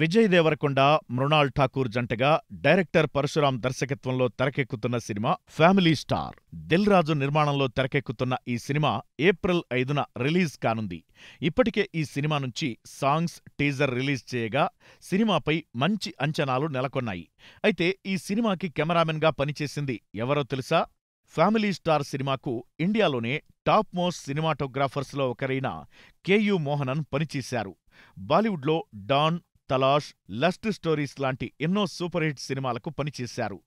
విజయ్ దేవరకొండ మృణాల్ ఠాకూర్ జంటగా డైరెక్టర్ పరశురాం దర్శకత్వంలో తెరకెక్కుతున్న cinema family star. Dil Raju నిర్మాణంలో తెరకెక్కుతున్న ఈ సినిమా ఏప్రిల్ ఐదున రిలీజ్ కానుంది. ఇప్పటికే ఈ సినిమా నుంచి సాంగ్స్ టీజర్ రిలీజ్ చేయగా సినిమాపై మంచి అంచనాలు నెలకొన్నాయి. అయితే ఈ సినిమాకి కెమెరామెన్గా పనిచేసింది ఎవరో తెలుసా? ఫ్యామిలీ స్టార్ సినిమాకు ఇండియాలోనే టాప్ మోస్ట్ సినిమాటోగ్రాఫర్స్లో ఒకరైన కేయు మోహనన్ పనిచేశారు. బాలీవుడ్లో డాన్ తలాష్ లస్ట్ స్టోరీస్ లాంటి ఎన్నో సూపర్ హిట్ సినిమాలకు పనిచేశారు.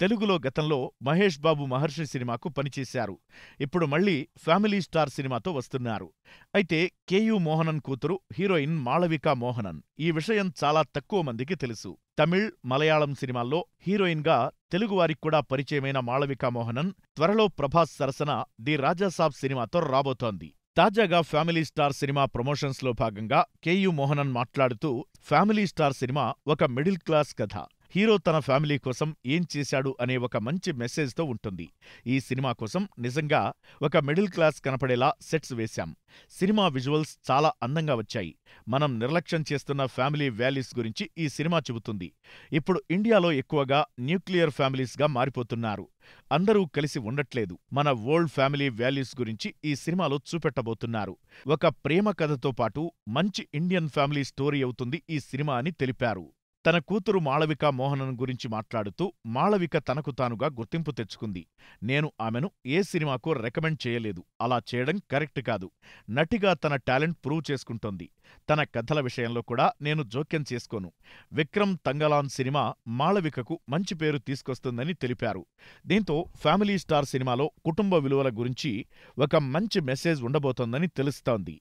తెలుగులో గతంలో మహేష్ బాబు మహర్షి సినిమాకు పనిచేశారు. ఇప్పుడు మళ్ళీ ఫ్యామిలీ స్టార్ సినిమాతో వస్తున్నారు. అయితే కేయు మోహనన్ కూతురు హీరోయిన్ మాళవికా మోహనన్ ఈ విషయం చాలా తక్కువ మందికి తెలుసు. తమిళ్ మలయాళం సినిమాల్లో హీరోయిన్గా తెలుగువారికి కూడా పరిచయమైన మాళవికా మోహనన్ త్వరలో ప్రభాస్ సరసన ది రాజాసాబ్ సినిమాతో రాబోతోంది. తాజాగా ఫ్యామిలీ స్టార్ సినిమా ప్రమోషన్స్లో భాగంగా కేయు మోహనన్ మాట్లాడుతూ ఫ్యామిలీ స్టార్ సినిమా ఒక మిడిల్ క్లాస్ కథ. హీరో తన ఫ్యామిలీ కోసం ఏం చేశాడు అనే ఒక మంచి మెసేజ్తో ఉంటుంది. ఈ సినిమా కోసం నిజంగా ఒక మిడిల్ క్లాస్ కనపడేలా సెట్స్ వేశాం. సినిమా విజువల్స్ చాలా అందంగా వచ్చాయి. మనం నిర్లక్ష్యం చేస్తున్న ఫ్యామిలీ వాల్యూస్ గురించి ఈ సినిమా చెబుతుంది. ఇప్పుడు ఇండియాలో ఎక్కువగా న్యూక్లియర్ ఫ్యామిలీస్గా మారిపోతున్నారు. అందరూ కలిసి ఉండట్లేదు. మన ఓల్డ్ ఫ్యామిలీ వాల్యూస్ గురించి ఈ సినిమాలో చూపెట్టబోతున్నారు. ఒక ప్రేమ కథతో పాటు మంచి ఇండియన్ ఫ్యామిలీ స్టోరీ అవుతుంది ఈ సినిమా అని తెలిపారు. తన కూతురు మాళవిక మోహనన్ గురించి మాట్లాడుతూ మాళవిక తనకు తానుగా గుర్తింపు తెచ్చుకుంది. నేను ఆమెను ఏ సినిమాకు రికమెండ్ చేయలేదు. అలా చేయడం కరెక్ట్ కాదు. నటిగా తన టాలెంట్ ప్రూవ్ చేసుకుంటోంది. తన కథల విషయంలో కూడా నేను జోక్యం చేసుకోను. విక్రమ్ తంగలాన్ సినిమా మాళవికకు మంచి పేరు తీసుకొస్తుందని తెలిపారు. దీంతో ఫ్యామిలీ స్టార్ సినిమాలో కుటుంబ విలువల గురించి ఒక మంచి మెసేజ్ ఉండబోతోందని తెలుస్తోంది.